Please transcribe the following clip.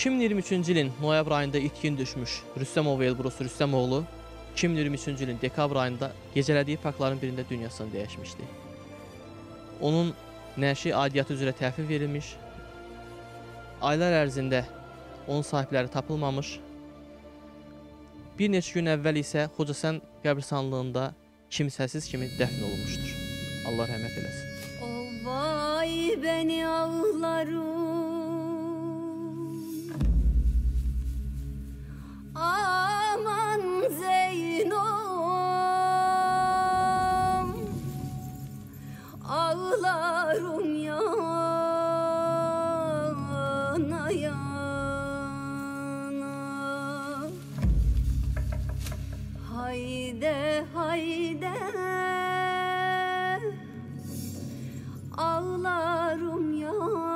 2023-cü ilin noyabr ayında itkin düşmüş Rüstəmov Elbrus Rüstəmoğlu 2023-cü ilin dekabr ayında gecələdiyi parkların birində dünyasını dəyişmişdi. Onun nəşi aidiyyatı üzrə təhvil verilmiş, aylar ərzində onun sahibləri tapılmamış, bir neçə gün əvvəl isə Xocasən qəbristanlığında kimsəsiz kimi dəfn olunmuşdur. Allah rəhmət eləsin. O vay beni ağlarım Ağlarım yana yana. Hayde hayde. Ağlarım yana